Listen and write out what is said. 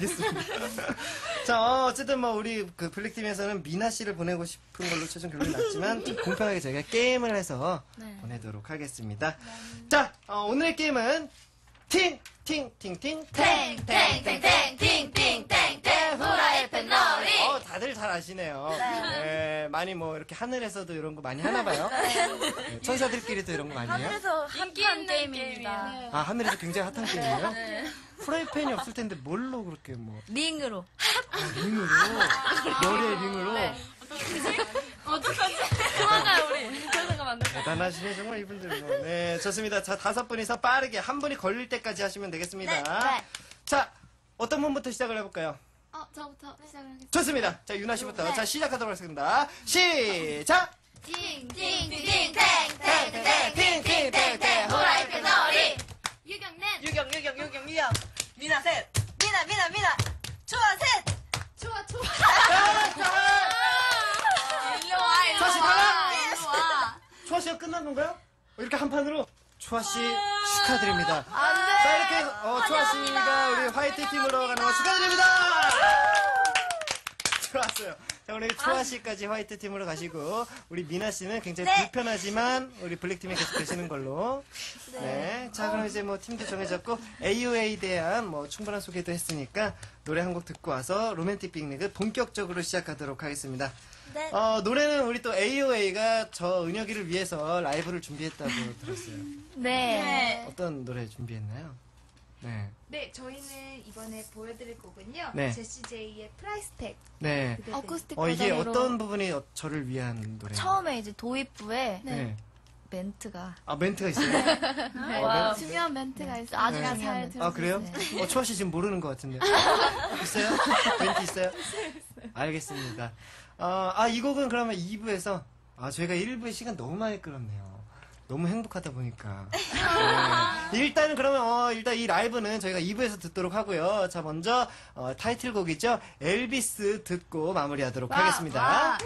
알겠습니다. 자, 어, 어쨌든 뭐 우리 그 블랙팀에서는 미나 씨를 보내고 싶은 걸로 최종 결론이 났지만 좀 공평하게 저희가 게임을 해서 네. 보내도록 하겠습니다. 자, 어, 오늘의 게임은 팅, 팅, 팅, 팅, 땡땡땡땡팅팅땡땡 후라이팬 놀이 어, 다들 잘 아시네요. 네, 많이 뭐 이렇게 하늘에서도 이런 거 많이 하나 봐요. 네, 천사들끼리도 이런 거 많이 해요. 하늘에서 핫한 게임입니다. 게임이에요. 아, 하늘에서 굉장히 핫한 게임이에요? 프라이팬이 없을 텐데 뭘로 그렇게 뭐 링으로. 링으로 머리에 링으로 어떡하지? 그만가요 우리 대단하시네 정말 이분들 뭐. 네 좋습니다 자 다섯 분이서 빠르게 한 분이 걸릴 때까지 하시면 되겠습니다 네. 자 어떤 분부터 시작을 해볼까요 어 저부터 시작하겠습니다 좋습니다 자 유나 씨부터 자 시작하도록 하겠습니다 시작 팅팅팅팅땡땡땡땡 후라이팬 놀이 유경넷 유경, 유경, 유경, 유경. 미나 셋. 미나, 미나, 미나. 좋아, 셋. 좋아 좋아. 자, 일로 와 일로 다시 와 가라. 일로 와 초아 씨가 끝난 건가요? 이렇게 한 판으로? 초아 씨 축하드립니다. 자 이렇게 어, 초아 씨가 우리 화이트 팀으로 가는 거 축하드립니다 좋았어요. 자, 우리 초아 씨까지 화이트 팀으로 가시고, 우리 미나 씨는 굉장히 네. 불편하지만, 우리 블랙 팀에 계속 계시는 걸로. 네. 자, 그럼 이제 뭐 팀도 정해졌고, AOA에 대한 뭐 충분한 소개도 했으니까, 노래 한 곡 듣고 와서 로맨틱 빅리그 본격적으로 시작하도록 하겠습니다. 네. 어, 노래는 우리 또 AOA가 저 은혁이를 위해서 라이브를 준비했다고 들었어요. 네. 어떤 노래 준비했나요? 네. 네, 저희는 이번에 보여드릴 곡은요. 네. Jessie J의 Price Tag. 네. 어쿠스틱 어, 이게 버전으로 어떤 부분이 어- 저를 위한 노래인가요? 처음에 이제 도입부에 네. 멘트가 아 멘트가 있어요. 어, 와 멘- 중요한 멘트가 있어 아주 아주 중요한 잘 멘트. 들었어요 아 그래요? 어 초아 씨 지금 모르는 것 같은데. 있어요? 멘트 있어요? 알겠습니다. 어, 아이 곡은 그러면 2부에서 아 저희가 1부에 시간 너무 많이 끌었네요. 너무 행복하다 보니까. 네. 일단은 그러면 어 일단 이 라이브는 저희가 2부에서 듣도록 하고요. 자 먼저 어, 타이틀곡이죠. 엘비스 듣고 마무리하도록 하겠습니다. 와.